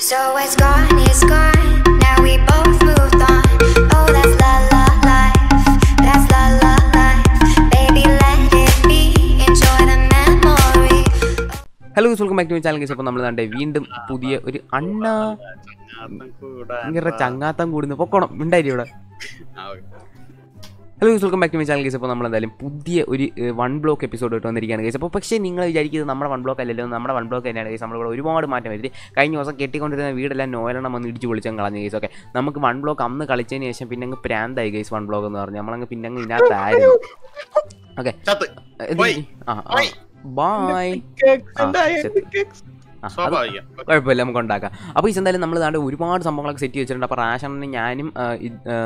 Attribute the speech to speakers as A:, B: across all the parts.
A: So it's gone, it's gone. Now we both moved on. Oh, that's la la life. That's la la life. Baby, let it be. Enjoy the memory.
B: Hello welcome back to channel case അപ്പോൾ നമ്മൾ കണ്ടേ വീണ്ടും പുതിയ ഒരു അണ്ണ ഇങ്ങനെ ചങ്ങാത്തം കൂടുന്നു പൊക്കോണം ഉണ്ടായി ഇവിടെ hello welcome back to my channel guys അപ്പോൾ നമ്മൾ എന്തായാലും പുതിയ ഒരു വൺ ബ്ലോക്ക് എപ്പിസോഡ് ഇട്ട് വന്നിരിക്കുകയാണ് കേസ് അപ്പോൾ പക്ഷേ നിങ്ങൾ വിചാരിക്കുന്നത് നമ്മുടെ വൺ ബ്ലോക്ക് അല്ലല്ലോ നമ്മുടെ വൺ ബ്ലോക്ക് തന്നെയാണ് കേസ് നമ്മളിവിടെ ഒരുപാട് മാറ്റം വരുത്തി. കഴിഞ്ഞ ദിവസം കെട്ടിക്കൊണ്ടിരുന്ന വീടെല്ലാം നോയലെണ്ണം വന്ന് ഇടിച്ച് പൊളിച്ചാൽ കളഞ്ഞു കേസ് ഓക്കെ നമുക്ക് വൺ ബ്ലോക്ക് അന്ന് കളിച്ചതിന് ശേഷം പിന്നെ അങ്ങ് പ്രാന്തായി കേസ് വൺ ബ്ലോക്ക് എന്ന് പറഞ്ഞു. നമ്മളങ്ങ് പിന്നെ അങ്ങ് ഇതിനകത്തായിരുന്നു ഓക്കെ. ആ ബായ് കുഴപ്പമില്ല നമുക്ക് ഉണ്ടാക്കാം. അപ്പോൾ ഈ എന്തായാലും നമ്മൾ ഇതാണ്ട് ഒരുപാട് സംഭവങ്ങളൊക്കെ സെറ്റ് വെച്ചിട്ടുണ്ട് അപ്പോൾ റാഷണന് ഞാനും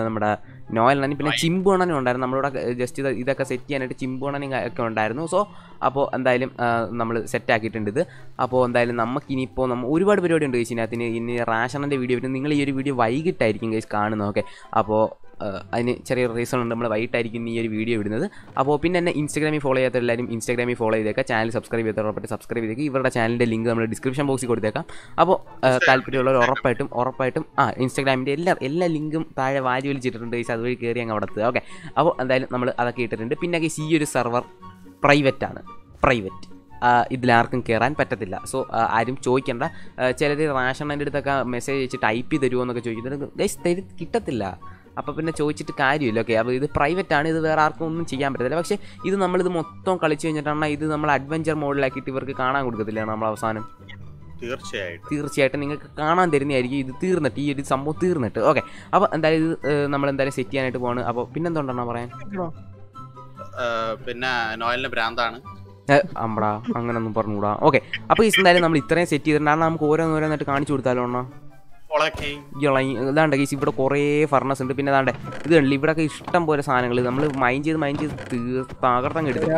B: നമ്മുടെ നോയലണ്ണനും പിന്നെ ചിമ്പുണനും ഉണ്ടായിരുന്നു. നമ്മളിവിടെ ജസ്റ്റ് ഇത് ഇതൊക്കെ സെറ്റ് ചെയ്യാനായിട്ട് ചിമ്പുണനും ഒക്കെ ഉണ്ടായിരുന്നു. സോ അപ്പോൾ എന്തായാലും നമ്മൾ സെറ്റ് ആക്കിയിട്ടുണ്ട് ഇത്. അപ്പോൾ എന്തായാലും നമുക്ക് ഇനിയിപ്പോൾ നമ്മൾ ഒരുപാട് പരിപാടി ഉണ്ട് ഇതിനകത്തിന് ഇനി റാഷണന്റെ വീഡിയോ പിന്നെ നിങ്ങൾ ഈ ഒരു വീഡിയോ വൈകിട്ടായിരിക്കും കഴിച്ച് കാണുന്നത്. ഓക്കെ അപ്പോൾ അതിന് ചെറിയ റീസൺ ഉണ്ട്. നമ്മൾ വൈകിട്ടായിരിക്കും ഈ ഒരു വീഡിയോ ഇടുന്നത്. അപ്പോൾ പിന്നെ എന്നെ ഇൻസ്റ്റാഗ്രാമിൽ ഫോളോ ചെയ്യാത്ത എല്ലാവരും ഇൻസ്റ്റാഗ്രാമിൽ ഫോളോ ചെയ്തേക്കാം. ചാനൽ സബ്സ്ക്രൈബ് ചെയ്ത് ഉറപ്പായിട്ട് സബ്സ്ക്രൈബ് ചെയ്തേക്ക്. ഇവരുടെ ചാനലിന്റെ ലിങ്ക് നമ്മൾ ഡിസ്ക്രിപ്ഷൻ ബോക്സിൽ കൊടുത്തേക്കാം. അപ്പോൾ താല്പര്യമുള്ളവർ ഉറപ്പായിട്ടും ഉറപ്പായിട്ടും ആ ഇൻസ്റ്റാഗ്രാമിന്റെ എല്ലാ എല്ലാ ലിങ്കും താഴെ വാരി വലിച്ചിട്ടുണ്ട് ഈ അതുവഴി കയറി അങ്ങ് അവിടെ ഓക്കെ അപ്പോൾ എന്തായാലും നമ്മൾ അതൊക്കെ ഇട്ടിട്ടുണ്ട്. പിന്നെ ഈ ഒരു സെർവർ പ്രൈവറ്റ് ആണ്. പ്രൈവറ്റ് ഇതിലാർക്കും കയറാൻ പറ്റത്തില്ല. സോ ആരും ചോദിക്കേണ്ട. ചിലർ റാഷണ്ണന്റെ അടുത്തൊക്കെ മെസ്സേജ് അയച്ച് ടൈപ്പ് ചെയ്ത് തരുമോ എന്നൊക്കെ ചോദിക്കുന്നത് ഗൈസ് തരി കിട്ടത്തില്ല. അപ്പോൾ പിന്നെ ചോദിച്ചിട്ട് കാര്യമില്ല ഓക്കെ അപ്പോൾ ഇത് പ്രൈവറ്റ് ആണ് ഇത് വേറെ ആർക്കും ഒന്നും ചെയ്യാൻ പറ്റത്തില്ല. പക്ഷേ ഇത് നമ്മളിത് മൊത്തം കളിച്ചു കഴിഞ്ഞിട്ടാണ് ഇത് നമ്മൾ അഡ്വഞ്ചർ മോഡിലാക്കിയിട്ട് ഇവർക്ക് കാണാൻ കൊടുക്കത്തില്ല നമ്മൾ അവസാനം?
C: തീർച്ചയായിട്ടും.
B: തീർച്ചയായിട്ടും നിങ്ങൾക്ക് കാണാൻ തരുന്നതായിരിക്കും ഇത് തീർന്നിട്ട് ഈ ഒരു സംഭവം തീർന്നിട്ട്. ഓക്കെ അപ്പോൾ എന്തായാലും ഇത് നമ്മൾ എന്തായാലും സെറ്റ് ചെയ്യാനായിട്ട് പോവാണ്. അപ്പോൾ പിന്നെന്തുകൊണ്ടാണ് പറയാൻ?
C: പിന്നെ നോയലിന് ഭ്രാന്താണ്.
B: അമ്പടാ അങ്ങനൊന്നും പറഞ്ഞുകൂടാ. ഓക്കെ അപ്പോൾ ഈ എന്തായാലും നമ്മൾ ഇത്രയും സെറ്റ് ചെയ്തിട്ടുണ്ട്. കാരണം നമുക്ക് ഓരോന്നോരോന്നായിട്ട് കാണിച്ചു കൊടുത്താലോ ഇളകി ഇതാണ്ട് ഗൈസ് ഇവിടെ കുറേ ഫർണസ് ഉണ്ട്. പിന്നെ അതാണ്ട് ഇത് കണ്ടില്ല ഇവിടെയൊക്കെ ഇഷ്ടം പോലെ സാധനങ്ങൾ നമ്മൾ മൈൻഡ് ചെയ്ത് മൈൻഡ് ചെയ്ത് തീർ
D: കിട്ടും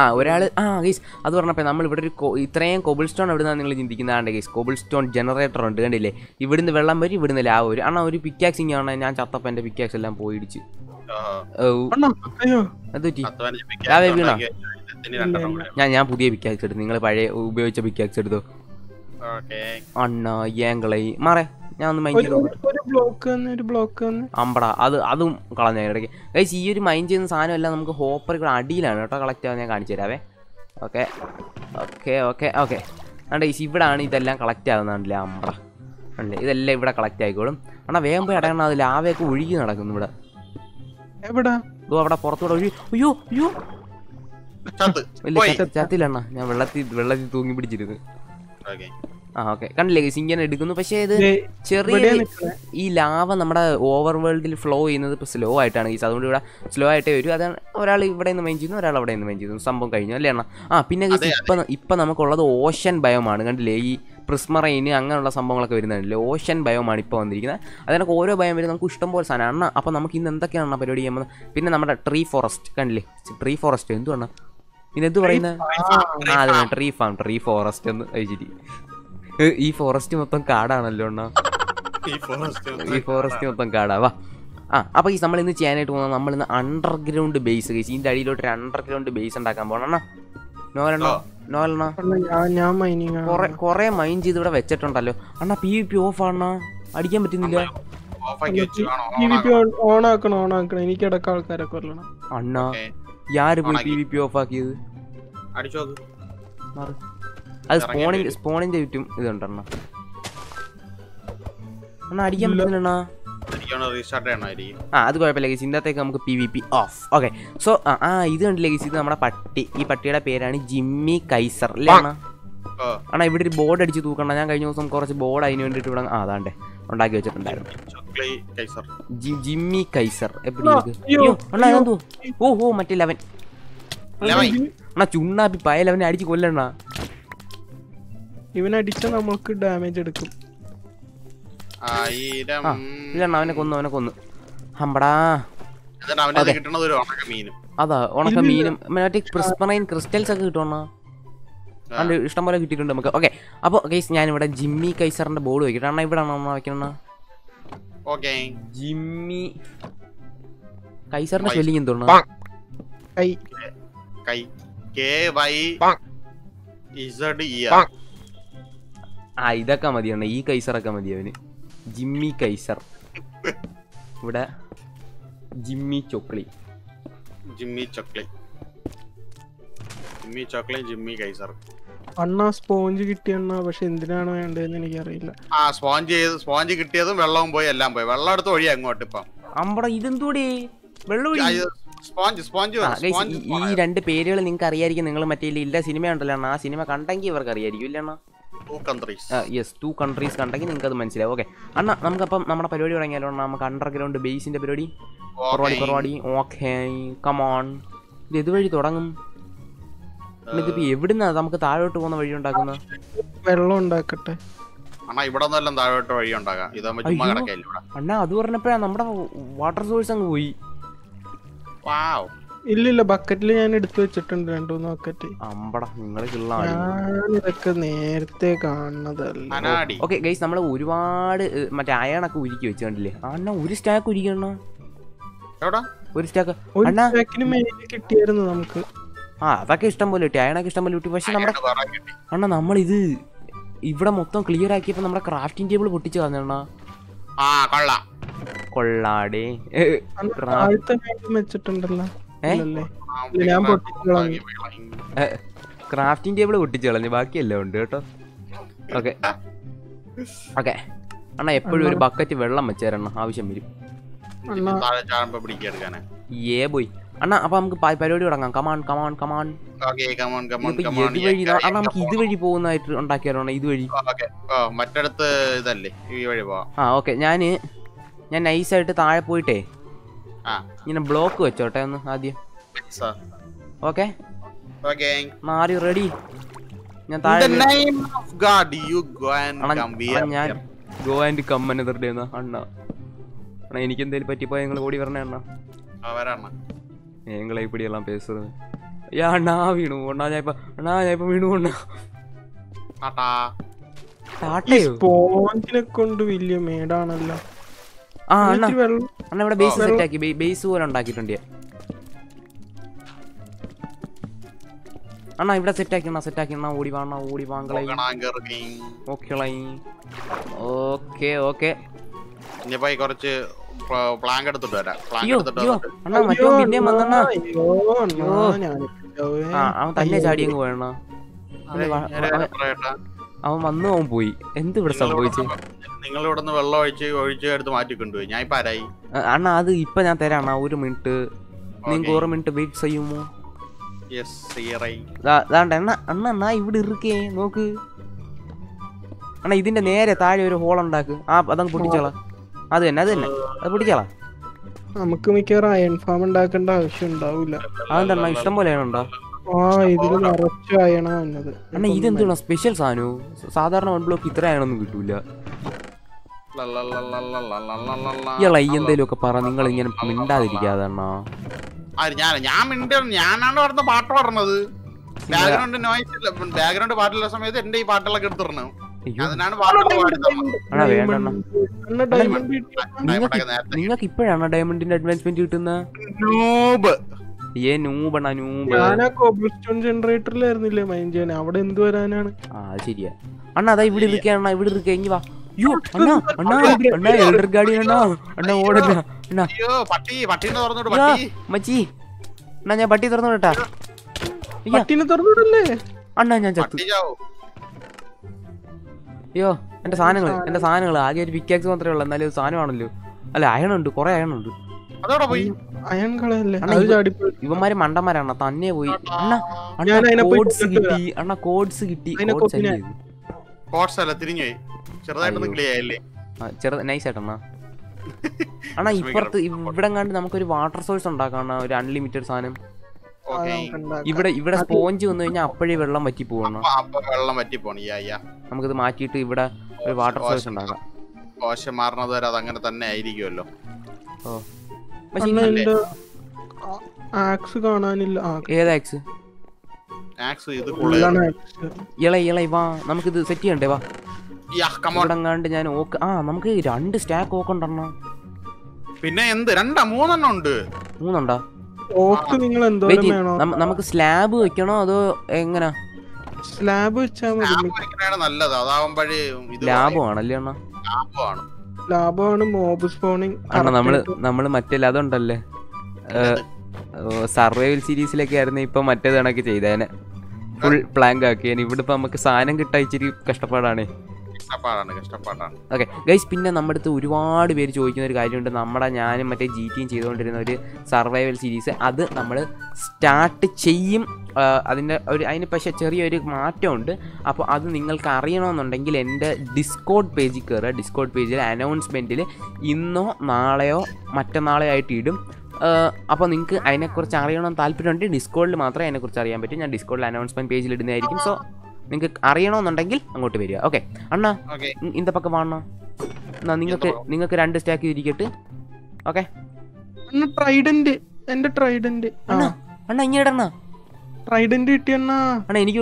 B: ആ ഒരാൾ ആ ഗൈസ് അത് പറഞ്ഞപ്പോൾ നമ്മൾ ഇവിടെ ഒരു ഇത്രയും കോബിൾ സ്റ്റോൺ എവിടെ നിന്നാണ് നിങ്ങൾ ചിന്തിക്കുന്നതാണ്ട് ഗൈസ് കോബിൾ സ്റ്റോൺ ജനറേറ്റർ ഉണ്ട് കണ്ടില്ലേ? ഇവിടുന്ന് വെള്ളം വരും ഇവിടുന്ന് ലാവ് വരും. അണ്ണാ ഒരു പിക്കാക്സ് ഇങ്ങനെ ഞാൻ ചത്തപ്പ എന്റെ പിക്കാക്സ് എല്ലാം
D: പോയിടിച്ച്.
B: അത് വീണോ? ഞാൻ ഞാൻ പുതിയ പിക്കാക്സ് എടുത്തു. നിങ്ങൾ പഴയ ഉപയോഗിച്ച പിക്കാക്സ് എടുത്തോ? അണ്ണ ഏങ്കളൈ. മാറേ ഞാൻ ഒന്ന് മൈൻഡ് അമ്പടാ അത് അതും കളഞ്ഞ ഇടയ്ക്ക്. ഗൈസ് ഈ ഒരു മൈൻഡ് ചെയ്യുന്ന സാധനം എല്ലാം നമുക്ക് ഹോപ്പർ ഇവിടെ അടിയിലാണ് കേട്ടോ. കളക്ട് ആവാൻ ഞാൻ കാണിച്ചു തരാവേ. ഓക്കെ ഓക്കെ ഓക്കെ ഓക്കെ അണ്ട ഗൈസ് ഇവിടാണ് ഇതെല്ലാം കളക്ട് ആകുന്നുണ്ടല്ലേ അമ്പട. ഉണ്ട് ഇതെല്ലാം ഇവിടെ കളക്ട് ആയിക്കോളും. അണ്ണാ വേഗം പോയി അടയണം അത് ലാവയൊക്കെ ഒഴുകി നടക്കുന്നു ഇവിടെ.
D: എവിടെ?
B: അവിടെ പുറത്തൂടെ അയ്യോ ഞാൻ വെള്ളത്തിൽ വെള്ളത്തിൽ തൂങ്ങി പിടിച്ചിരുന്നു.
C: ഓക്കെ
B: ആ ഓക്കെ. കണ്ടില്ലേ ഗൈസ് ഇങ്ങനെ എടുക്കുന്നു. പക്ഷേ ഇത് ചെറിയ ഈ ലാവ നമ്മുടെ ഓവർ വേൾഡിൽ ഫ്ലോ ചെയ്യുന്നത് ഇപ്പോൾ സ്ലോ ആയിട്ടാണ് ഗീസ് അതുകൊണ്ട് ഇവിടെ സ്ലോ ആയിട്ടേ വരും. അതാണ് ഒരാൾ ഇവിടെ നിന്ന് മെയിൻ ചെയ്യുന്നു ഒരാൾ അവിടെ നിന്ന് മെയിൻ ചെയ്യുന്നു. സംഭവം കഴിഞ്ഞു അല്ലേ അണ്ണാ? ആ പിന്നെ ഗീസ് ഇപ്പം ഇപ്പം നമുക്കുള്ളത് ഓഷൻ ബയോമാണ് കണ്ടില്ലേ ഈ പ്രിസ്മറൈന് അങ്ങനെയുള്ള സംഭവങ്ങളൊക്കെ വരുന്നുണ്ടല്ലോ. ഓഷൻ ബയോമാണ് ഇപ്പോൾ വന്നിരിക്കുന്നത്. അതിനൊക്കെ ഓരോ ബയം വരും നമുക്ക് ഇഷ്ടംപോലെ സാധനം. അണ്ണ അപ്പോൾ നമുക്ക് ഇന്ന് എന്തൊക്കെയാണ് പരിപാടി ചെയ്യുമ്പോൾ പിന്നെ നമ്മുടെ ട്രീ ഫോറസ്റ്റ് കണ്ടില്ലേ? ട്രീ ഫോറസ്റ്റ് എന്തുവാണ് പിന്നെ എന്ത് പറയുന്നത്? ആ അതെ ട്രീ ഫാം ട്രീ ഫോറസ്റ്റ് എന്ന് കഴിച്ചിട്ട് ഈ ഫോറസ്റ്റ് മൊത്തം കാടാണല്ലോ അണ്ണാ.
C: ഈ ഫോറസ്റ്റ്
B: ഈ ഫോറസ്റ്റ് മൊത്തം കാടാ വാ. ആ അപ്പോൾ ഈ നമ്മൾ ഇന്ന് ചെയ്യാനായിട്ട് പോകുന്നത് നമ്മൾ ഇന്ന് അണ്ടർഗ്രൗണ്ട് ബേസ് കേസ് ഇതിന്റെ അടിയിലോട്ട് ഒരു അണ്ടർഗ്രൗണ്ട് ബേസ് ഉണ്ടാക്കാൻ പോകണം നോലെണ്ണ നോലെണ്ണ കുറെ കുറെ മൈൻഡ് ചെയ്ത് ഇവിടെ വെച്ചിട്ടുണ്ടല്ലോ. അണ്ണാ പി വി പി ഓഫ് ആണോ? അടിക്കാൻ പറ്റുന്നില്ല.
D: ഓൺ ആക്കണം ഓൺ ആക്കണം എനിക്ക് ഇടയ്ക്ക് ആൾക്കാരൊക്കെ
B: അണ്ണാ യാര് പോയി. പി വി പി ഓഫ് ആക്കിയത്?
C: അടിച്ചോ അത്
B: സ്പോണിന്റെ. സ്പോണിന്റെ ചുറ്റും ഇതുണ്ടണ്ണ. അണ്ണാ അടിക്കാൻ പറ്റുന്നില്ലണ്ണാ. ആ അത് കുഴപ്പമില്ല ഗീസ് ഇന്നത്തേക്ക് നമുക്ക് P V P off okay so ആ ഇത് കണ്ടില്ലേ ഗീസ് ഇത് നമ്മുടെ പട്ടി. ഈ പട്ടിയുടെ പേരാണ് ജിമ്മി കൈസർ. അല്ലേ അണ്ണാ? അണ്ണാ ഇവിടെ ഒരു ബോർഡ് അടിച്ച് തൂക്കണ്ട ഞാൻ കഴിഞ്ഞ ദിവസം കുറച്ച് ബോർഡ് അതിന് വേണ്ടിയിട്ട് ഇവിടെ ആ അതാണ്ടേ ഉണ്ടാക്കി വെച്ചിട്ടുണ്ടായിരുന്നു. Jimmy Kaiser. എപ്പോഴും ഓ ഓ മറ്റേ ലെവൻ.
C: ലെവൻ.
B: അണ്ണാ ചുണ്ണാപ്പി പയ ലെവനെ അടിച്ച് കൊല്ലണ്ണ.
D: ഇവനടിച്ച നമുക്ക് ഡാമേജ് എടുക്കും.
B: ഇല്ല അവനെ കൊന്നു അവനെ കൊന്നു. ഹമ്പടാ അതാ. ഉണക്ക മീനും. മറ്റേ ക്രിസ്പറൈൻ ക്രിസ്റ്റൽസ് ഒക്കെ കിട്ടുമണ്ണ
C: ആ.
B: അത് ഇഷ്ടം പോലെ കിട്ടിയിട്ടുണ്ട് നമുക്ക്. ഓക്കെ അപ്പോൾ ഗൈസ് ഇവിടെ ജിമ്മി കൈസറിന്റെ ബോർഡ് വെക്കട്ടെ. അണ്ണാ ഇവിടെ ആണോ വെക്കണ
C: ഓക്കെ
B: ജിമ്മി കൈസറിന്റെ സ്പെല്ലിംഗ് എന്താണ്
D: കൈ
C: കൈ കെ വൈ ഇസഡ് ഇ
B: ആ ഇതൊക്കെ മതിയാണ് ഈ കൈസറൊക്കെ മതി അവന്. Jimmy Kaiser. ഇവിടെ ജിമ്മി ചോക്ലി.
C: ജിമ്മി ചോക്ലി. ജിമ്മി ചോക്ലി ജിമ്മി കൈസർ.
D: അണ്ണാ സ്പോഞ്ച് കിട്ടിയണ്ണ പക്ഷെ എന്തിനാണ് വേണ്ടതെന്ന് എനിക്കറിയില്ല.
C: ആ സ്പോഞ്ച് ചെയ്ത് സ്പോഞ്ച് കിട്ടിയതും വെള്ളവും പോയി എല്ലാം പോയി. വെള്ളം എടുത്ത് ഒഴി അങ്ങോട്ട് ഇപ്പം.
B: അമ്പട ഇതെന്തൂടെ? വെള്ളം
C: സ്പോഞ്ച് സ്പോഞ്ച്
B: ആ, ഈ- രണ്ട് പേരുകൾ നിങ്ങൾക്ക് അറിയായിരിക്കും. നിങ്ങൾ മറ്റേ ഇല്ല- സിനിമ ഉണ്ടല്ലോ അണ്ണാ. ആ സിനിമ കണ്ടെങ്കിൽ ഇവർക്ക് അറിയായിരിക്കും ഇല്ല അണ്ണാ?
C: കൺട്രീസ്
B: യെസ് ടു കൺട്രീസ് കണ്ടെങ്കിൽ നിങ്ങൾക്ക് അത് മനസ്സിലാവും. ഓക്കെ അണ്ണാ നമുക്കപ്പം നമ്മുടെ പരിപാടി തുടങ്ങിയാലോ? നമുക്ക് അണ്ടർഗ്രൗണ്ട് ബേസിന്റെ പരിപാടി? പരിപാടി പരിപാടി ഓക്കെ കമോൺ ഇത് ഇതുവഴി തുടങ്ങും? അണ്ണാ, ഇതിപ്പോ എവിടുന്നാ നമുക്ക് താഴോട്ട് പോകുന്ന വഴി ഉണ്ടാക്കുന്ന
D: വെള്ളം ഉണ്ടാക്കട്ടെ.
C: അണ്ണാ ഇവിടെ നിന്നെല്ലാം താഴോട്ട് വഴി ഉണ്ടാകാം ഇതാകുമ്പോ ചുമ്മാ
B: അയ്യോ.
C: കിടക്കയില്ല ഇവിടെ?
B: അണ്ണാ അത് പറഞ്ഞപ്പോഴാ നമ്മുടെ വാട്ടർ സോഴ്സ് അങ്ങ് പോയി.
C: വാവ്
D: ഇല്ലില്ല ബക്കറ്റിൽ ഞാൻ എടുത്തു വെച്ചിട്ടുണ്ട് രണ്ടു മൂന്ന് ബക്കറ്റ്
B: അമ്പടാ
D: നിങ്ങളൊക്കെ നേരത്തെ കാണുന്നതല്ല.
B: ഓക്കെ ഗൈസ് നമ്മൾ ഒരുപാട് മറ്റേ അയണൊക്കെ ഉരുക്കി വെച്ച് കണ്ടില്ലേ അണ്ണ. ഒരു സ്റ്റാക്ക് ഉരുക്കണ്ണ ഒരു സ്റ്റാക്ക്
D: കിട്ടിയായിരുന്നു നമുക്ക്.
B: ആ അതൊക്കെ ഇഷ്ടം പോലെ കിട്ടി. അയണൊക്കെ ഇഷ്ടം പോലെ കിട്ടി. പക്ഷെ നമ്മുടെ അണ്ണ നമ്മളിത് ഇവിടെ മൊത്തം ക്ലിയർ ആക്കിയപ്പോ നമ്മുടെ ക്രാഫ്റ്റിംഗ് ടേബിൾ പൊട്ടിച്ചു കളഞ്ഞണ്ണ
C: ആ കൊള്ളാം.
B: കൊള്ളാടേ.
D: വെച്ചിട്ടുണ്ടല്ലോ.
B: ഏ?
D: ഇല്ലല്ലേ? ഞാൻ പൊട്ടിച്ച് കളഞ്ഞു.
B: ക്രാഫ്റ്റിംഗ് ടേബിൾ പൊട്ടിച്ചു കളഞ്ഞു ബാക്കിയെല്ലാം ഉണ്ട് കേട്ടോ. ഓക്കെ. ഓക്കെ. അണ്ണാ എപ്പോഴും ഒരു ബക്കറ്റ് വെള്ളം വെച്ചേരണ ആവശ്യം വരും. ഏ പോയി. അണ്ണാ അപ്പൊ നമുക്ക് പ- പരിപാടി തുടങ്ങാം. കമാൺ കമാൺ കമാൺ അണ്ണാ നമുക്ക് ഇതുവഴി പോകുന്നതായിട്ട് ഉണ്ടാക്കിയാലോ ഇതുവഴി?
C: മറ്റടുത്ത് ഇതല്ലേ. ഈ വഴി പോവാം.
B: ആ ഓക്കെ. ഞാൻ ഞാൻ നൈസായിട്ട് താഴെ പോയിട്ടേ ഇങ്ങനെ ബ്ലോക്ക് വെച്ചോട്ടെ ഒന്ന് ആദ്യം. ഓക്കെ മാറി റെഡി ഞാൻ ഞാൻ. Go and come another day എന്നാ അണ്ണ. അണ്ണ എനിക്ക് എന്തേലും പറ്റിപ്പോ ഞങ്ങൾ ഓടി വരണേ അണ്ണ. ഞങ്ങളെ ഇപ്പിടി എല്ലാം പേസുന്നത്. യാ അണ്ണാ വീണു. അണ്ണാ ഞാൻ ഇപ്പൊ അണ്ണാ ഞാൻ ഇപ്പൊ വീണു അണ്ണ.
D: കൊണ്ട് വലിയ മേടാണല്ലോ.
B: ആ അണ്ണ. അണ്ണ ഇവിടെ ബേസ് സെറ്റ് ആക്കി ബേസ് പോലെ ഉണ്ടാക്കിയിട്ടുണ്ട്. അണ്ണാ ഇവിടെ സെറ്റ് ആക്കി സെറ്റ് ആക്കി ഓടി വാണ ഓടി വാങ്കളെ
C: പോകണം, ഓക്കേ
B: ഓക്കെ ഓക്കെ ഓക്കെ.
C: ഇനിയിപ്പോ കുറച്ച് പ്ലാങ്ക് എടുത്തിട്ട് വരാം. പ്ലാങ്ക് എടുത്തിട്ട്
B: അണ്ണാ മറ്റോ പിന്നെ വന്നണ്ണാ. അവൻ. തന്നെ ചാടിയങ്ങ് പോയണ്ണ. അവൻ- വന്നു അവൻ പോയി. എന്ത് ഇവിടെ സംഭവിച്ചു?
C: നിങ്ങൾ ഇവിടെ നിന്ന് വെള്ളം ഒഴിച്ച് ഒഴിച്ച് എടുത്ത് മാറ്റി കൊണ്ടുപോയി. ഞാൻ ഇപ്പൊ ആരായി?
B: അണ്ണാ അത് ഇപ്പൊ ഞാൻ തരാം. അണ്ണാ ഒരു മിനിറ്റ് നിങ്ങൾക്ക് ഒരു മിനിറ്റ് വെയിറ്റ് ചെയ്യുമോ? അണ്ണ അണ്ണ അണ്ണാ ഇവിടെ ഇറുക്കേ നോക്ക്. അണ്ണാ ഇതിന്റെ നേരെ താഴെ ഒരു ഹോൾ ഉണ്ടാക്ക്. ആ അതങ്ങ് പൊട്ടിച്ചോളാം. അത് തന്നെ അത് തന്നെ. അത് പൊട്ടിച്ചോളാം.
D: നമുക്ക് മിക്കവാറും അയൺ ഫാം ഉണ്ടാക്കേണ്ട ആവശ്യം ഉണ്ടാവില്ല
B: അതെന്താ അണ്ണാ ഇഷ്ടം പോലെയാണ് അണ്ണാ ഇതെന്താണ് സ്പെഷ്യൽ സാധനവും സാധാരണ വൺ ബ്ലോക്ക് ഇത്ര ആയണൊന്നും കിട്ടൂല. ഇയാളെ എന്തേലും ഒക്കെ പറ നിങ്ങൾ ഇങ്ങനെ മിണ്ടാതിരിക്കാതെ അണ്ണാ.
C: ആര് ഞാൻ ഞാൻ മിണ്ട ഞാനാണ് പറഞ്ഞ പാട്ട് പറഞ്ഞത് ബാക്ക്ഗ്രൗണ്ട് നോയിസ് ഇല്ല. ബാക്ക്ഗ്രൗണ്ട് പാട്ടുള്ള സമയത്ത് എന്റെ ഈ പാട്ടുകളൊക്കെ എടുത്തിടണം. അതിനാണ് പാട്ടുകൾ പാടി
B: അണ്ണാ വേണ്ട അണ്ണാ.
D: ഡയമണ്ട്
B: നിങ്ങൾക്ക് ഇപ്പോഴാണ് ഡയമണ്ടിന്റെ അഡ്വാൻസ്മെന്റ് കിട്ടുന്ന
C: noob.
B: ഏ നൂബണ്ണ നൂബ്
D: ജനറേറ്ററിലായിരുന്നില്ലേ മൈൻഡ് ചെയ്യാൻ അവിടെ എന്ത് വരാനാണ്?
B: ആ ശരിയാ. അണ്ണാ അതാ ഇവിടെ ഇരിക്കുക അണ്ണാ ഇവിടെ ഇരിക്കുക ഇങ്ങി വാ. യ്യോ അണ്ണാ അണ്ണാ അണ്ണാ എൽഡർ ഗാർഡിയൻ അണ്ണാ അണ്ണാ ഓടണ്ട അണ്ണാ.
C: അയ്യോ പട്ടി പട്ടീനെ തുറന്നോട്ട്
B: യ്യോ,
C: പട്ടി.
B: മച്ചി. അണ്ണാ ഞാൻ പട്ടി തുറന്നു വിട്ടാ അയ്യ.
D: പട്ടിനെ തുറന്നിടല്ലേ?
B: അണ്ണാ ഞാൻ ചത്തു.
C: പട്ടി ചാവും.
B: അയ്യോ എന്റെ സാധനങ്ങൾ എന്റെ സാധനങ്ങൾ ആകെ ഒരു പിക്കാക്സ് മാത്രമേ ഉള്ളൂ എന്നാലും സാധനമാണല്ലോ. അല്ല അയണുണ്ട് കുറെ അയണുണ്ട്.
C: അതോടെ പോയി?
B: ഇവന്മാര് മണ്ടന്മാരാണ്. തന്നെ പോയി. അണ്ണാ അണ്ണാ
D: ഞാൻ അതിനെ പോയി
B: കോഡ്സ് കിട്ടി. അണ്ണാ കോഡ്സ് കിട്ടി. കോഡ്സ്
C: അല്ല ചെറുതായിട്ടൊന്ന് ക്ലിയർ ആയില്ലേ?
B: ചെറുത് നൈസ് അണ്ണാ. ഇപ്പുറത്ത് ഇവിടെ കണ്ട് നമുക്കൊരു വാട്ടർ സോഴ്സ് ഉണ്ടാക്കാം ഒരു അൺലിമിറ്റഡ് സാധനം.
C: ഓക്കെ
B: ഇവിടെ ഇവിടെ സ്പോഞ്ച് വന്നു കഴിഞ്ഞാൽ അപ്പോഴേ വെള്ളം വറ്റി പോകണം
C: വെള്ളം
B: നമുക്കിത് മാറ്റിയിട്ട് ഇവിടെ ഒരു വാട്ടർ സോഴ്സ് ഉണ്ടാക്കാം.
C: കോശം മാറണത് വരെ അത് അങ്ങനെ തന്നെ ആയിരിക്കുമല്ലോ.
B: ഓ.
D: ആക്സ് കാണാനില്ല.
B: ഏതാക്സ്
C: ആക്സ്?
B: ഇള ഇള വാ. നമുക്കിത് സെറ്റ് ചെയ്യണ്ടേ വാ.
C: കമോൺ
B: ഇവിടെ എങ്ങാണ്ട് ഞാൻ ഓക്ക് ആ നമുക്ക് രണ്ട് സ്റ്റാക്ക് ഓക്കുണ്ടെണ്ണ
C: പിന്നെ എന്ത്? രണ്ടാ? മൂന്നെണ്ണം ഉണ്ട്.
B: മൂന്നുണ്ടോ
D: ഓക്ക് നിങ്ങൾ
B: വെയിറ്റ് നമുക്ക് സ്ലാബ് വെക്കണോ അതോ എങ്ങനാ?
D: സ്ലാബ്
C: വെച്ചാൽ നല്ലത്. അതാവുമ്പോഴേ
B: ലാഭമാണല്ലേ അണ്ണ?
C: ലാഭമാണ്
D: ലാഭമാണ് മോബ് സ്പോണിങ്
B: അണ്ണ നമ്മൾ നമ്മൾ മറ്റേ അതുണ്ടല്ലേ? സർവൈവൽ സീരീസിലൊക്കെ ആയിരുന്നു ഇപ്പൊ മറ്റേതണക്ക് ചെയ്തേനെ. ഫുൾ പ്ലാങ്ക് ആക്കിയേനെ. ഇവിടെ ഇപ്പൊ നമുക്ക് സാധനം കിട്ടാൻ ഇച്ചിരി കഷ്ടപ്പാടാണ്. ഓക്കെ ഗൈസ് പിന്നെ നമ്മുടെ അടുത്ത് ഒരുപാട് പേര് ചോദിക്കുന്ന ഒരു കാര്യമുണ്ട്. നമ്മുടെ ഞാനും മറ്റേ ജി ടിയും ചെയ്തുകൊണ്ടിരുന്ന ഒരു സർവൈവൽ സീരീസ് അത് നമ്മൾ സ്റ്റാർട്ട് ചെയ്യും അതിന്റെ ഒരു അതിന് പക്ഷേ ചെറിയൊരു മാറ്റമുണ്ട്. അപ്പോൾ അത് നിങ്ങൾക്ക് അറിയണമെന്നുണ്ടെങ്കിൽ എന്റെ ഡിസ്കോഡ് പേജിൽ കയറുക ഡിസ്കോഡ് പേജിൽ അനൗൺസ്മെന്റിൽ ഇന്നോ നാളെയോ മറ്റന്നാളെയോ ആയിട്ട് ഇടും. അപ്പോൾ നിങ്ങൾക്ക് അതിനെക്കുറിച്ച് അറിയണമെന്ന് താല്പര്യമുണ്ട് ഡിസ്കോഡിൽ മാത്രമേ അതിനെക്കുറിച്ച് അറിയാൻ പറ്റൂ. ഞാൻ ഡിസ്കോഡിൽ അനൗൺസ്മെന്റ് പേജിൽ ഇടുന്നതായിരിക്കും. സോ നിങ്ങൾക്ക് അറിയണമെന്നുണ്ടെങ്കിൽ അങ്ങോട്ട് വരിക. ഓക്കെ അണ്ണാ ഇന്ത പക്കം വാണോ എന്നാ നിങ്ങൾക്ക് നിങ്ങൾക്ക് രണ്ട് സ്റ്റാക്ക് ഇരിക്കട്ട് ഓക്കെ
D: ട്രൈഡന്റ് എന്റെ ട്രൈഡന്റ്
B: അണ്ണാ അണ്ണാ അണ്ണാ. എനിക്ക്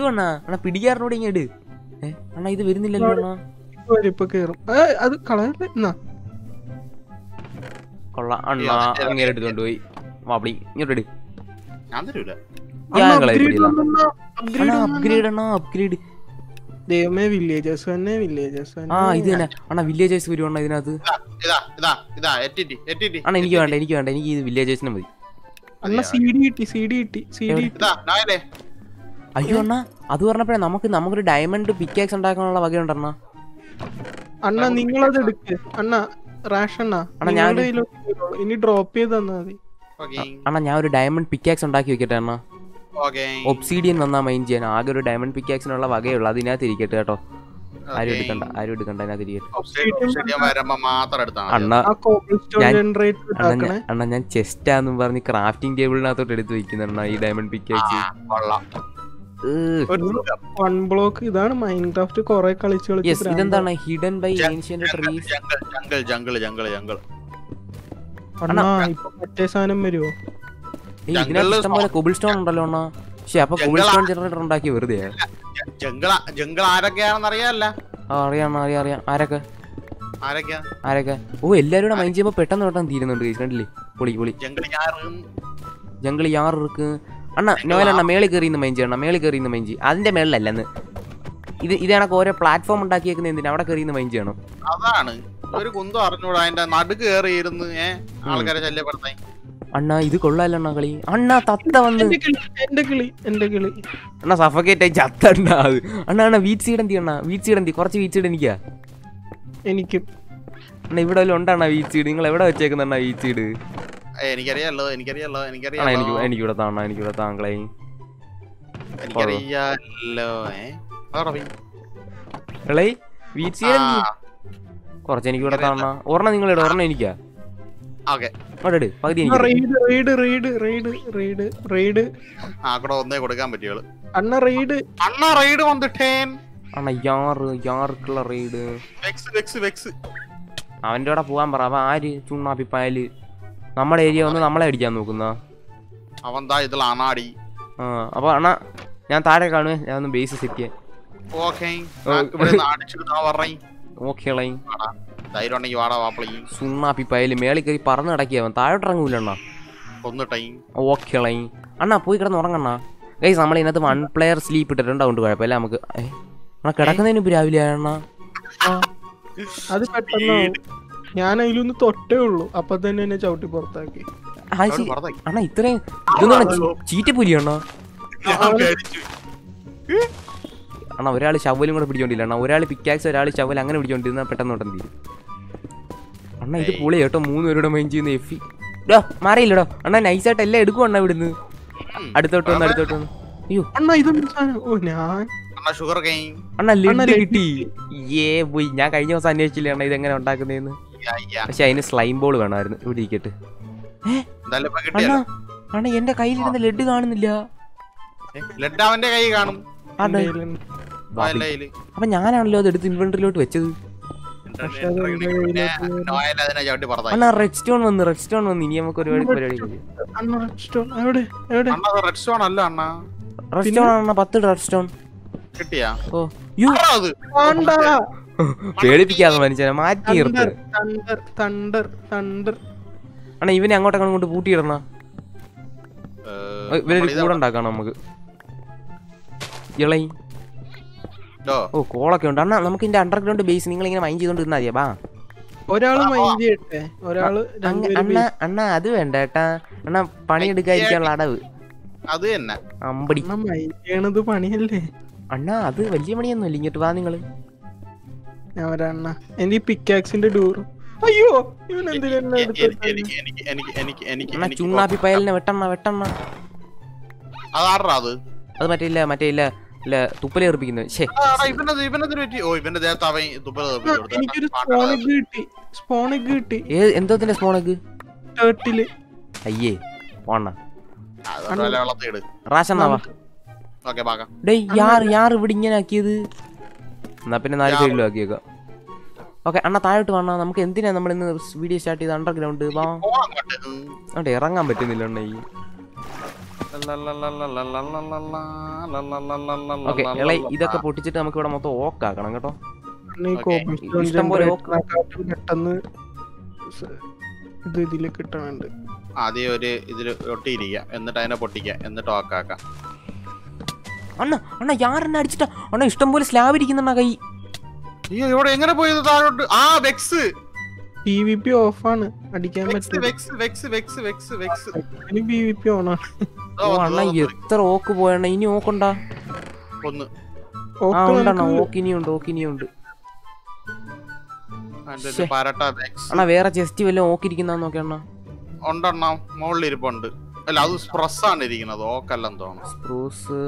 B: അണ്ണാ. അണ്ണാ പിടിക്കാറിനോട് ഇങ്ങട്. അണ്ണാ? ഇത് വരുന്നില്ലല്ലോ അണ്ണാ.
D: ഇപ്പൊ കേറും. അത് കളയല്ലേ?
B: അണ്ണാ പോയി. ഇങ്ങോട്ട് അപ്ഗ്രേഡ് അണ്ണാ അപ്ഗ്രേഡ്
D: വില്ലേജേഴ്സ് തന്നെ വില്ലേജേഴ്സ്
B: ആ ഇത് തന്നെ. അണ്ണാ വില്ലേജേഴ്സ് അണ്ണാ എനിക്ക് വേണ്ട എനിക്ക് വേണ്ട. എനിക്ക് വില്ലേജേഴ്സിനെ മതി. അയ്യോ അണ്ണാ അത് പറഞ്ഞപ്പോഴേ നമുക്ക് നമുക്കൊരു ഡയമണ്ട് പിക്കാക്സ് ഉണ്ടാക്കാനുള്ള വകയുണ്ടെന്നാ
D: അണ്ണാ? നിങ്ങളത് എടുക്ക്. അണ്ണാ ഇനി ഡ്രോപ്പ് ചെയ്ത് തന്നാ മതി.
B: അണ്ണാ ഞാൻ ഒരു ഡയമണ്ട് പിക്കാക്സ് ഉണ്ടാക്കി വെക്കട്ടെ അണ്ണാ.
C: ഓക്കെ
B: ഒബ്സീഡിയൻ വന്നാ മൈൻ ചെയ്യാൻ. ആകെ ഒരു ഡയമണ്ട് പിക്കാക്സിനുള്ള വകയുള്ളൂ. അതിനകത്ത് ഇരിക്കട്ടെ കേട്ടോ. ആരും എടുക്കണ്ട ആരും എടുക്കണ്ട അതിനകത്ത് ഇരിക്കട്ടെ. അണ്ണ അണ്ണ ഞാൻ- ചെസ്റ്റാന്നും പറഞ്ഞ് ക്രാഫ്റ്റിംഗ് ടേബിളിനകത്തോട്ട് എടുത്ത് വെക്കുന്ന ഈ ഡയമണ്ട് പിക്കാക്സ്
D: ബ്ലോക്ക് ഇതാണ് മൈൻക്രാഫ്റ്റ് കുറെ കളിച്ച്
B: ഇതെന്താണ്? Hidden by ancient trees
C: jungle jungle jungle jungle
D: അണ്ണാ സാധനം
B: വരുമോ സ്റ്റോൺ ഉണ്ടല്ലോ അണ്ണാ. സ്റ്റോൺ ജനറേറ്റർ ഉണ്ടാക്കി വെറുതെ?
C: അറിയാല്ല
B: ആ അറിയാം അറിയാം ഓ എല്ലാരും മൈൻഡ് ചെയ്യുമ്പോ പെട്ടെന്ന് പെട്ടെന്ന് തീരുന്നുണ്ട് കണ്ടില്ലേ? പൊളി പൊളി.
C: ജംഗിൾ
B: യാർ. അണ്ണ നോയലണ്ണ മേളിൽ കയറി നിന്ന് മൈൻഡ് ചെയ്യണം മേളിൽ കയറി നിന്ന് മൈൻഡ് ചെയ്യും. അതിന്റെ മേളിലല്ലെന്ന്. ഇത് ഇത് കണക്ക് ഓരോ പ്ലാറ്റ്ഫോം ഉണ്ടാക്കിയേക്കുന്ന എന്തിനാ? അവിടെ കയറി നിന്ന് മൈൻഡ് ചെയ്യണം?
C: അതാണ്. ഒരു കുന്തം അറിഞ്ഞൂടാ അതിന്റെ നടുക്ക് കയറി ഇരുന്ന് ഏ? ആൾക്കാരെ ശല്യപ്പെടുത്താൻ.
B: അണ്ണാ ഇത് കൊള്ളാലോ അണ്ണാ കളി. അണ്ണാ തത്ത വന്ന്.
D: എന്റെ കിളി എന്റെ കിളി അണ്ണ
B: അണ്ണാ സഫക്കേറ്റ് ആയി ചത്തണ്ണ അത്. അണ്ണാ അണ്ണാ വീറ്റ് സീഡ് എന്തി അണ്ണാ? വീറ്റ് സീഡ് എന്തി കുറച്ച് വീറ്റ് സീഡ് എനിക്കാ?
D: എനിക്കും.
B: അണ്ണാ ഇവിടെ വല്ലതും ഉണ്ടാ വീറ്റ് സീഡ് നിങ്ങൾ എവിടെ വെച്ചേക്കുന്ന അണ്ണാ വീറ്റ് സീഡ്
C: എനിക്കറിയാലോ എനിക്കറിയാലോ എനിക്കറിയാലോ.
B: എനിക്കിവിടെ താണ്ണ എനിക്കിവിടെ താങ്കളെ
C: എനിക്കറിയാലോ
B: കുറച്ച് എനിക്കിവിടെ താണ്ണ ഒരെണ്ണം നിങ്ങളിട ഒരെണ്ണം എനിക്കാ. അവിടെ
D: റെയ്ഡ് അണ്ണ റെയ്ഡ്.
C: വന്നിട്ടേൻ.
B: അണ്ണാ യാറ് യാർക്കുള്ള റെയ്ഡ്.
C: വെക്സ് വെക്സ് വെക്സ്.
B: അവന്റെ കൂടെ പോവാൻ പറ അവ ആര്? ചുണ്ണാപ്പിപ്പായൽ. നമ്മുടെ ഏരിയ വന്ന് നമ്മളെ അടിക്കാൻ നോക്കുന്ന.
C: അവൻ ദാ ഇതിൽ
B: ആ അപ്പൊ അണ്ണാ ഞാൻ താഴെ കാണു ഞാൻ ഒന്ന് ബേസ് സെറ്റ് ചെയ്യാൻ
C: ഓക്കെ. ഇവിടെ അടിച്ചിട്ട് പറഞ്ഞേ.
B: ഓക്കെ ലൈൻ
C: ധൈര്യം ഉണ്ടെങ്കിൽ വാടാ
B: മേളിൽ കയറി പറന്ന് കിടക്കിയ അവൻ. താഴോട്ട് ഇറങ്ങൂല അണ്ണാ. ഓക്കെ അണ്ണാ പോയി കിടന്ന് ഉറങ്ങണ്ണ. ഗൈസ് നമ്മൾ ഇതിനകത്ത് വൺ പ്ലെയർ സ്ലീപ്പ് ഇട്ടിട്ടുണ്ടാവും കുഴപ്പമില്ല നമുക്ക്. അണ്ണാ കിടക്കുന്നതിന് ഇപ്പൊ രാവിലെ അണ്ണാ?
D: അത് പെട്ടെന്നാവും ഞാൻ അതിലൊന്ന് തൊട്ടേ ഉള്ളൂ. അപ്പൊ തന്നെ എന്നെ ചവിട്ടി പുറത്താക്കി.
B: അണ്ണാ ഇത്രയും ചീറ്റ പുലിയാണോ അണ്ണാ ഒരാൾ ശവലും കൂടെ പിടിച്ചോണ്ടില്ല. അണ്ണാ ഒരാൾ പിക്കാക്സ് ഒരാൾ ശവൽ അങ്ങനെ പിടിച്ചോണ്ടിരുന്ന പെട്ടെന്ന് തൊട്ടം തീരും. അണ്ണാ ഇത് പൊളി കേട്ടോ മൂന്ന് പേരുടെ മൈൻഡ് ചെയ്യുന്ന എഫി ഡോ മാറിയില്ലടോ. അണ്ണാ നൈസായിട്ട് എല്ലാം എടുക്കും അണ്ണാ ഇവിടുന്ന്? അടുത്തോട്ട് വന്ന് അടുത്തോട്ട് വന്ന്. അയ്യോ.
D: അണ്ണ ഇതൊന്നും ഓ ഞാൻ
C: അണ്ണ ഷുഗർ കെയിൻ
B: അണ്ണാ
D: അണ്ണാ,
B: കിട്ടി. ഏ പോയി. ഞാൻ കഴിഞ്ഞ ദിവസം അന്വേഷിച്ചില്ല അണ്ണാ എങ്ങനെ ഉണ്ടാക്കുന്നതെന്ന് പക്ഷെ അതിന് സ്ലൈം ബോൾ വേണമായിരുന്നു ഇവിടെ ഇരിക്കട്ടെ. അണ്ണാ എന്റെ കയ്യിലിരുന്ന ലഡ് കാണുന്നില്ല.
C: ലെഡ് അവന്റെ കൈ കാണും.
B: അതെ.
C: വയലിൽ.
B: അപ്പൊ ഞാനാണല്ലോ അത് എടുത്ത് ഇൻവെന്ററിലോട്ട് വെച്ചത്. അണ്ണാ റെഡ് സ്റ്റോൺ വന്ന് റെഡ് സ്റ്റോൺ വന്ന് ഇനി നമുക്ക് ഒരുപാട് പരിപാടി
D: അണ്ണ റെഡ് സ്റ്റോൺ എവിടെ എവിടെ?
C: അണ്ണ റെഡ് സ്റ്റോൺ അല്ല അണ്ണ.
B: റെഡ് സ്റ്റോൺ ആണ് പത്ത് റെഡ് സ്റ്റോൺ
C: കിട്ടിയാ?
B: Oh you.
C: ആരാ അത്?
D: വേണ്ട
B: പേടിപ്പിക്കാതെ മനുഷ്യനെ മാറ്റി നിർത്ത്.
D: Thunder thunder thunder.
B: അണ്ണാ ഇവനെ അങ്ങോട്ടൊക്കെ കൊണ്ട് പൂട്ടിയിടണ. ഇവനൊരു കൂടെ ഉണ്ടാക്കണം നമുക്ക്. ഇളയി. ഓ കോളൊക്കെ ഉണ്ട്. അണ്ണാ നമുക്ക് ഇതിന്റെ അണ്ടർഗ്രൗണ്ട് ബേസ് നിങ്ങൾ ഇങ്ങനെ മൈൻഡ് ചെയ്തോണ്ട് ഇരുന്നാ മതിയാ ബാ.
D: ഒരാൾ മൈൻഡ് ചെയ്യട്ടെ. ഒരാൾ
B: അണ്ണാ അണ്ണാ അത് വേണ്ട ഏട്ടാ അണ്ണാ പണിയെടുക്കാതിരിക്കാനുള്ള അടവ്.
C: അത് തന്നെ.
B: അമ്പടി.
D: മൈൻഡ് ചെയ്യണത് പണിയല്ലേ?
B: അണ്ണാ അത് വലിയ പണിയൊന്നുമില്ല. ഇങ്ങോട്ട് വാ നിങ്ങൾ.
D: ഞാൻ പിക്കാക്സിന്റെ അയ്യോ ഇവൻ എന്തിനാ
C: എനിക്ക് എനിക്ക് എനിക്ക് എനിക്ക് എനിക്ക് എനിക്ക്
B: അണ്ണാ
C: എനിക്ക്
B: ചുണ്ണാപ്പി പയലിനെ വെട്ടണ്ണ വെട്ടണ്ണ
C: അതാറാ അത്
B: അത്? മറ്റേ ഇല്ല മറ്റേ ഇല്ല ഇല്ല തുപ്പല എറിപ്പിക്കുന്നത് എന്തോ
D: ടേർട്ടിൽ
B: അയ്യേ പോണ.
C: വെള്ളത്തിട്
B: ഡേ യാർ യാർ ഇവിടെ ഇങ്ങനെ ആക്കിയത്? എന്നാ പിന്നെ നാല് സൈഡിലും ആക്കിയേക്കാം ഓക്കെ അണ്ണാ താഴോട്ട് വേണ നമുക്ക് എന്തിനാ നമ്മൾ ഇന്ന് വീഡിയോ സ്റ്റാർട്ട് ചെയ്ത് അണ്ടർഗ്രൗണ്ട് വാ. അവിടെ ഇറങ്ങാൻ പറ്റുന്നില്ല അണ്ണ ഈ. ഓക്കെ ഇളൈ ഇതൊക്കെ പൊട്ടിച്ചിട്ട് നമുക്ക് ഇവിടെ മൊത്തം ഓക്കാക്കണം കേട്ടോ.
D: ഇഷ്ടംപോലെ പെട്ടെന്ന് ഇത് കിട്ടണുണ്ട്
C: ആദ്യം ഒരു ഇതിൽ ഒട്ടിയിരിക്കാം എന്നിട്ട് അതിനെ പൊട്ടിക്കാം എന്നിട്ട് ഓക്കാക്കാം
B: അണ്ണ അണ്ണ യാറെന്നെ അടിച്ചിട്ടാ? അണ്ണ ഇഷ്ടം പോലെ സ്ലാബ് ഇരിക്കുന്നണ്ണ കൈ.
C: അയ്യോ ഇവിടെ എങ്ങനെ പോയത് താഴോട്ട്? ആ വെക്സ്.
D: പി വി പി ഓഫാണ് അടിക്കാൻ പറ്റില്ല.
C: Vex vex vex vex
D: P V P ഓണാണ്
B: ഓ അണ്ണ എത്ര ഓക്ക് പോയണ ഇനി ഓക്കുണ്ടാ?
C: ഒന്ന്.
D: ഓക്ക്
B: ഉണ്ടണ്ണ
D: നമുക്ക്.
B: ഓക്ക് ഇനിയുണ്ട് ഓക്ക് ഇനിയുണ്ട്.
C: അതിന്റെ
B: ശ്ശെ.
C: ഒരു വെക്സ്.
B: അണ്ണ വേറെ ചെസ്റ്റ് വല്ല ഓക്കിരിക്കുന്ന നോക്കി അണ്ണ.
C: ഉണ്ടെണ്ണം മുകളിൽ ഇരിപ്പുണ്ട് അല്ല അത് സ്പ്രസ് ആണ് ഇരിക്കുന്നത് ഓക്കല്ലെന്ന് തോന്നുന്നു.
B: സ്പ്രൂസ്.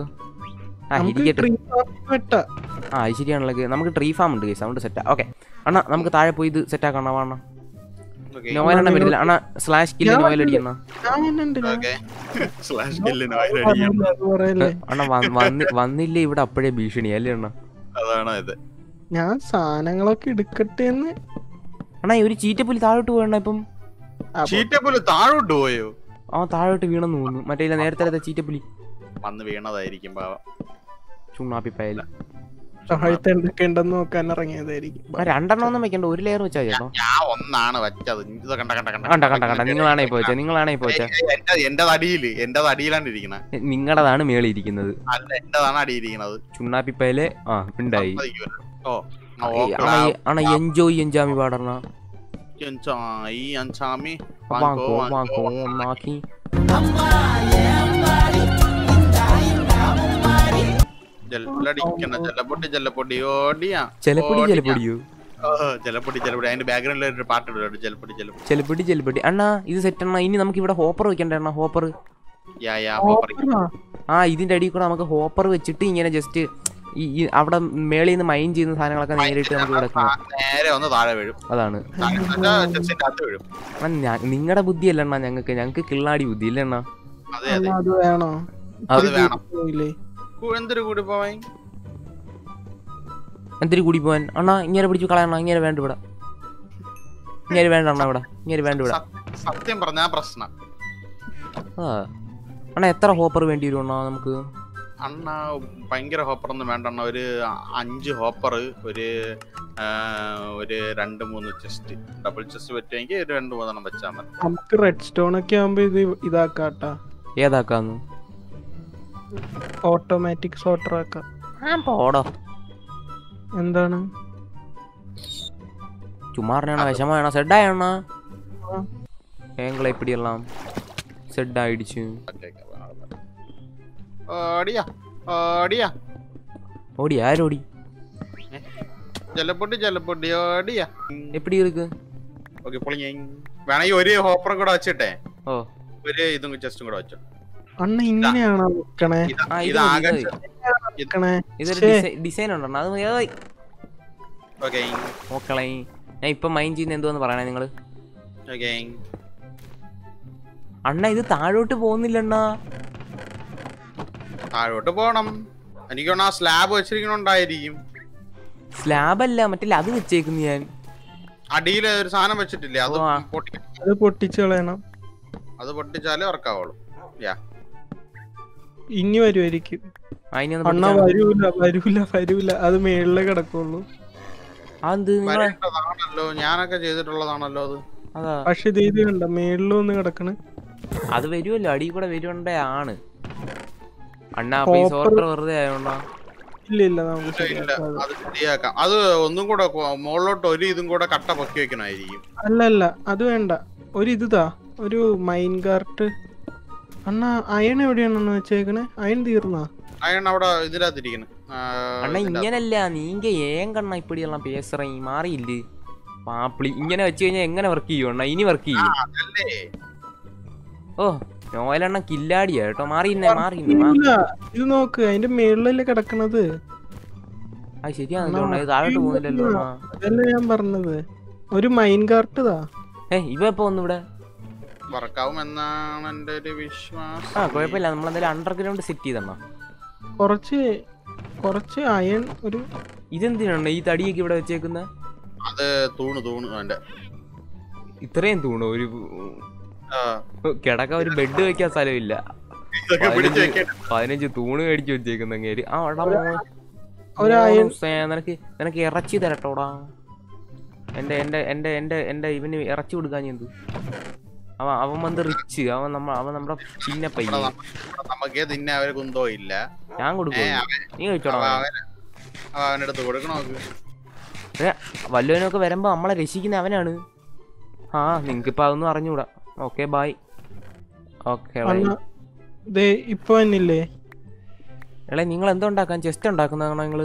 B: ആ അത് ശരിയാണല്ലോ നമുക്ക് ട്രീ ഫാം ഉണ്ട് സൗണ്ട് സെറ്റാ ഓക്കെ അണ്ണാ നമുക്ക് താഴെ പോയി ഇത് സെറ്റ് ആക്കണോ അണ്ണ
C: Okay.
B: നോയലെണ്ണ വരുന്നില്ല അണ്ണാ സ്ലാഷ് കില്ല് നോയൽ അടിക്കണ
D: ഞാൻ വന്നിട്ടുണ്ട് ഞാൻ
C: Okay. Slash kill ന്
D: അത്
C: അതിന് അടിക്കണം.
D: പറയല്ലേ, അത് പറയല്ലേ.
B: അണ്ണ വന്ന്- വന്ന് വന്നില്ലേ ഇവിടെ അപ്പോഴേ ഭീഷണി അല്ലേ അണ്ണ?
D: ഞാൻ സാധനങ്ങളൊക്കെ എടുക്കട്ടെ എന്ന്.
B: അണ്ണാ ഈ ഒരു ചീറ്റപ്പുലി താഴോട്ട് പോയണ്ണ ഇപ്പം?
C: ചീറ്റപ്പുലി ചീറ്റപ്പുൽ താഴോട്ട് പോയോ?
B: ആ താഴോട്ട് വീണെന്ന് തോന്നുന്നു. മറ്റേ നേരത്തെ ചീറ്റപ്പുലി.
C: വന്ന് വീണതായിരിക്കും പാവം.
B: ചുണ്ണാപ്പി പയൽ
D: താഴത്തെ നോക്കാൻ ഇറങ്ങിയതായിരിക്കും.
B: ആ രണ്ടെണ്ണം ഒന്നും വെക്കണ്ട. ഒരു ലെയർ വെച്ചാ ചേട്ടോ
C: ഞാൻ ഒന്നാണ് വെച്ചത്. കണ്ട കണ്ട
B: കണ്ട. കണ്ട കണ്ട നിങ്ങളാണേ ഇപ്പൊ വെച്ചാ നിങ്ങളാണേ ഇപ്പൊ വെച്ചാ
C: എന്റെ എന്റെ അടിയിൽ എന്റെ അടിയിലാണ് ഇരിക്കണത്
B: നിങ്ങളതാണ് മേളിൽ ഇരിക്കുന്നത്.
C: എന്റേതാണ്
B: അടിയിരിക്കുന്നത് ആ ഉണ്ടായി.
C: ഓ ആ,
B: ഈ
C: ഓക്കെ.
B: അണ്ണ ഈ- അണ്ണ എൻജോയ് എൻജാമി പാടണ. വാങ്കോ
C: വാങ്കോ,
B: വാങ്കോ. ഒന്നാക്കി
C: ജല്ലടിക്കണ ജല്ലപ്പൊട്ടി ജലപ്പൊടി ഓടിയാ
B: ജലപ്പൊടി
C: ജലപ്പൊടിയോ? ജലപ്പൊടി ജലപ്പൊടി. അതിന്റെ ബാക്ക്ഗ്രൗണ്ടിൽ ഒരു പാട്ട് ഇടുന്നുണ്ട് ജലപ്പൊടി ജലപ്പൊടി.
B: ജലപ്പൊടി ജലപ്പൊടി. അണ്ണാ ഇത് സെറ്റ് അണ്ണ. ഇനി നമുക്ക് ഇവിടെ ഹോപ്പർ വെക്കണ്ട അണ്ണ ഹോപ്പർ. ആ ഇതിന്റെ അടിയിൽ കൂടെ നമുക്ക് ഹോപ്പർ വെച്ചിട്ട് ഇങ്ങനെ ജസ്റ്റ് ഈ അവിടെ മേളിൽ നിന്ന് മൈൻ ചെയ്യുന്ന സാധനങ്ങളൊക്കെ നേരിട്ട് നമുക്ക് ഇവിടെ എത്തണം.
C: നേരെ ഒന്ന് താഴെ വീഴും.
B: അതാണ്. നിങ്ങളുടെ ബുദ്ധി അണ്ണാ ഞങ്ങൾക്ക് ഞങ്ങൾക്ക് കിള്ളാടി ബുദ്ധി ഇല്ല അണ്ണാ?
C: അതെ അതെ.
D: എന്നാ അത് വേണോ?
C: എന്തൊരു കൂടി പോവാൻ?
B: എന്തൊരു കൂടി പോവാൻ? അണ്ണാ ഇങ്ങനെ പിടിച്ചു കളയണ ഇങ്ങനെ വേണ്ട ഇവിടെ. ഇങ്ങനെ വേണ്ട അണ്ണാ ഇവിടെ ഇങ്ങനെ വേണ്ട ഇവിടെ.
C: സത്യം പറഞ്ഞാ പ്രശ്നം.
B: ആ. അണ്ണാ എത്ര ഹോപ്പർ വേണ്ടി വരും അണ്ണാ നമുക്ക്?
C: അണ്ണ ഭയങ്കര ഹോപ്പർ ഒന്നും വേണ്ട അണ്ണ. ഒരു അഞ്ച് ഹോപ്പർ ഒരു ഒരു രണ്ട് മൂന്ന് ചെസ്റ്റ്. ഡബിൾ ചെസ്റ്റ് പറ്റുമെങ്കിൽ ഒരു രണ്ട് മൂന്നെണ്ണം വെച്ചാൽ മതി.
D: നമുക്ക് റെഡ് സ്റ്റോൺ ഒക്കെ ആവുമ്പോ ഇത് ഇതാക്കാട്ടാ.
B: ഏതാക്കാന്ന്?
D: ഓട്ടോമാറ്റിക് സോർട്ടർ ആക്കാം.
B: ആ പോടോ.
D: എന്താണ്?
B: ചുമ്മാറിനാണോ വിഷമാണോ
D: സെഡായാണോ?
B: ഏങ്കിളെ ഇപ്പിടിയെല്ലാം സെഡായിടിച്ചു. ഓടി ആരോടി?
C: ജലപ്പൊട്ടി ജലപ്പൊട്ടി ഓടിയാ.
B: എപ്പിടി ഇருக்கு
C: ഓക്കേ ഇപ്പോൾ ഞാൻ വേണമെങ്കിൽ ഒരു ഹോപ്പറും കൂടെ വെച്ചിട്ടേ.
B: ഓ.
C: ഒരു ഇതും ചെസ്റ്റും കൂടെ വെച്ചോ.
D: അണ്ണ ഇങ്ങനെയാണോ വെക്കണേ
B: ഇതൊരു ഡിസൈൻ ഉണ്ടോ അത്
C: ഓക്കെ
B: ഓക്കളെ ഞാൻ ഇപ്പൊ മൈൻഡ് ചെയ്യുന്ന എന്തുവാന്ന് പറയണേ നിങ്ങൾ.
C: ഓക്കെ
B: അണ്ണ ഇത് താഴോട്ട് പോകുന്നില്ല അണ്ണാ
C: താഴോട്ട് പോണം. എനിക്ക് ആ സ്ലാബ് വെച്ചിരിക്കണുണ്ടായിരിക്കും.
B: സ്ലാബ് അല്ല മറ്റേ അത് വെച്ചേക്കുന്നു ഞാൻ.
C: അടിയിൽ ഒരു സാധനം വെച്ചിട്ടില്ലേ? അത് പൊട്ടിച്ചു
D: അത് പൊട്ടിച്ച് കളയണം.
C: അത് പൊട്ടിച്ചാലേ വർക്കാവുള്ളൂ യാ
D: ഇനി വരുമായിരിക്കും അണ്ണ വരൂല വരൂല വരൂല. അത് മേളിലെ കിടക്കുള്ളൂ.
C: ഞാനൊക്കെ ചെയ്തിട്ടുള്ളതാണല്ലോ അത്.
B: അതാ.
D: പക്ഷെ ഇത് കണ്ട? മേളിലൊന്ന് കിടക്കണ്.
B: അത് വരുമല്ലോ അടി കൂടെ വരുണ്ടേ ആണ്. അണ്ണാ വെറുതെ ആയോണ്ടാ?
D: ഇല്ല അത്.
C: ഒന്നും കൂടെ മുകളിലോട്ട് ഒരു ഇതും കൂടെ കട്ട പൊക്കി വെക്കണായിരിക്കും
D: അല്ല അല്ല അത് വേണ്ട. ഒരു ഇതാ ഒരു മൈൻ കാർട്ട് അണ്ണാ അയൺ എവിടെയാണെന്ന് വെച്ചേക്കണേ? അയൺ തീർന്നാ?
C: അയൺ അവിടെ ഇതിനകത്തിരിക്കുന്നു
B: അണ്ണാ ഇങ്ങനല്ല നീങ്ക ഏൻ കണ്ണ ഇപ്പടിയെല്ലാം പേസറ മാറിയില്ലേ? പാപ്പിളി ഇങ്ങനെ വെച്ച് കഴിഞ്ഞാൽ എങ്ങനെ വർക്ക് ചെയ്യും അണ്ണ? ഇനി വർക്ക് ചെയ്യും. ഓ നോയലെണ്ണ കില്ലാടിയാ കേട്ടോ. മാറിയിന്നെ മാറിയിന്നെ
D: ഇത് നോക്ക് അതിന്റെ മേളിലല്ലേ കിടക്കണത്.
B: അത് ശരിയാണല്ലോ അണ്ണാ ഇത് താഴോട്ട് പോകുന്നില്ലല്ലോ അണ്ണാ.
D: അതല്ലേ ഞാൻ പറഞ്ഞത്. ഒരു മൈൻ കാർട്ട് ഇതാ
B: ഏ ഇവ ഇപ്പൊ ഒന്ന് ഇവിടെ?
C: വർക്കാവും എന്നാണ് എന്റെ ഒരു വിശ്വാസം.
B: ആ കുഴപ്പമില്ല. നമ്മളെന്തായാലും അണ്ടർഗ്രൗണ്ട് സെറ്റ് ചെയ്തണ്ണ
D: കുറച്ച് കുറച്ച് അയൺ ഒരു
B: ഇതെന്തിനാണ് ഈ തടിയൊക്കെ ഇവിടെ വെച്ചേക്കുന്ന?
C: അത് തൂണ് തൂണ് വേണ്ട.
B: ഇത്രയും തൂണ്? ഒരു
C: ആ,
B: കിടക്ക ഒരു ബെഡ് വെക്കാൻ സ്ഥലമില്ല. പതിനഞ്ച് തൂണ് മേടിച്ചു വെച്ചേക്കുന്ന അങ്ങേര്. ആ നിനക്ക് നിനക്ക് ഇറച്ചി തരട്ടോടാ. എന്റെ എന്റെ എന്റെ എന്റെ എന്റെ ഇവന് ഇറച്ചി കൊടുക്കാൻ എന്ത്? അവൻ അവൻ വന്ന് റിച്ച് അവൻ നമ്മ അവൻ നമ്മുടെ
C: പിന്നെ പയ്യ നമുക്ക് തിന്നെ അവർ കുന്തോ ഇല്ല.
B: ഞാൻ കൊടുക്കും നീ കഴിച്ചോടാ
C: അവന്റെ അടുത്ത് കൊടുക്കണോ
B: വല്ലവനൊക്കെ വരുമ്പോ നമ്മളെ രക്ഷിക്കുന്ന അവനാണ്. ആ നിങ്ങക്കിപ്പോ അതൊന്നും അറിഞ്ഞൂടാ. ഓക്കെ ബായ് ഓക്കെ
D: ഇപ്പൊ തന്നില്ലേ
B: എളേ നിങ്ങൾ എന്തോണ്ടാക്കാൻ ചെസ്റ്റ് ഉണ്ടാക്കുന്നതാണോ നിങ്ങൾ?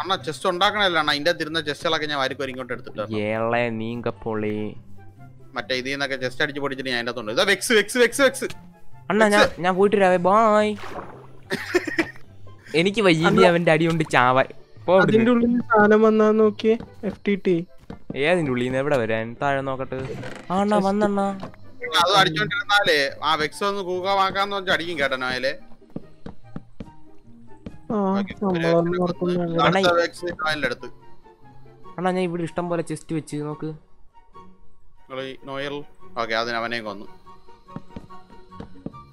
C: അണ്ണാ ചെസ്റ്റ് ഉണ്ടാക്കണല്ല അണ്ണാ. അതിന്റെ തിരുന്ന ചെസ്റ്റുകളൊക്കെ ഞാൻ വാരിക്കോരി ഇങ്ങോട്ട് എടുത്തിട്ട്
B: ഏളെ നീങ്കപ്പൊളി
C: മറ്റേ ഇതിൽ നിന്നൊക്കെ ജസ്റ്റ് അടിച്ച് പൊടിച്ചിട്ട് ഞാൻ അതിനകത്തുണ്ട്. ഇതാ വെക്സ് വെക്സ് വെക്സ് വെക്സ്.
B: അണ്ണാ ഞാൻ ഞാൻ പോയിട്ട് വരാവേ ബായ് എനിക്ക് വയ്യ അവന്റെ അടി കൊണ്ട് ചാവാൻ.
D: അതിന്റെ ഉള്ളിൽ സാധനം വന്നാ നോക്കിയേ എഫ് ടി ടി
B: ഏതിന്റെ ഉള്ളിൽ നിന്ന് എവിടെ വരാൻ? താഴെ നോക്കട്ടെ. ആ അണ്ണാ വന്നണ്ണാ.
C: അത് അടിച്ചോണ്ടിരുന്നാലേ ആ വെക്സ് ഒന്ന് കൂകമാക്കാന്ന് വെച്ചാൽ അടിക്കും കേട്ടോ അടുത്ത്
B: അണ്ണാ ഞാൻ ഇവിടെ ഇഷ്ടം പോലെ ചെസ്റ്റ് വെച്ച് നോക്ക്.
C: ഈ നോയൽ? ഓക്കെ അതിന് അവനെ കൊന്നു.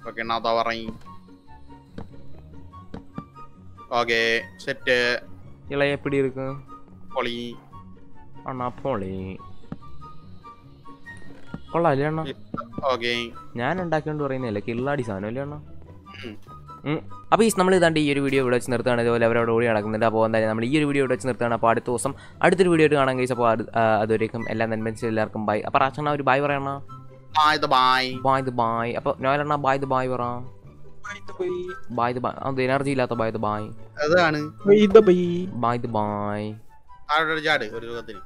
C: ഓക്കെ എന്നാ അതാ പറയും ഓക്കെ സെറ്റ്.
B: ഇളയ എപ്പിടി ഇരിക്കും
C: പൊളി.
B: അണ്ണാ പൊളി. കൊള്ളാല്ലേ അണ്ണാ?
C: ഓക്കെ.
B: ഞാൻ ഉണ്ടാക്കിയോണ്ട് പറയുന്നില്ല കിള്ളാടി സാധനം അല്ലേ അണ്ണാ. അപ്പോൾ ഈ നമ്മൾ ഇതാണ്ട് ഈ ഒരു വീഡിയോ ഇവിടെ വെച്ച് നിർത്തുകയാണ്. ഇതുപോലെ അവരവിടെ ഓടി നടക്കുന്നുണ്ട്. അപ്പോൾ എന്തായാലും നമ്മൾ ഈ ഒരു വീഡിയോ ഇവിടെ വെച്ച് നിർത്തുകയാണ്. അപ്പോൾ അടുത്ത ദിവസം അടുത്തൊരു വീഡിയോ ആയിട്ട് കാണാൻ കഴിച്ചു അപ്പോൾ അതുവരേക്കും എല്ലാ നന്മൻസ് എല്ലാവർക്കും ബൈ അപ്പോൾ റാച്ചണ്ണ ഒരു ബൈ പറയണ?
C: By the by
B: by the by അപ്പോൾ നോയലണ്ണ ബായ് ദ ബായ് പറ. ബായ് ദ ബായ് അത് എനർജി ഇല്ലാത്ത ബായ് ദ ബായ്
C: അതാണ്.
B: ബായ് ദ ബായ്
C: ബായ് ഒരു ചാട്? ഒരു സുഖത്തിന്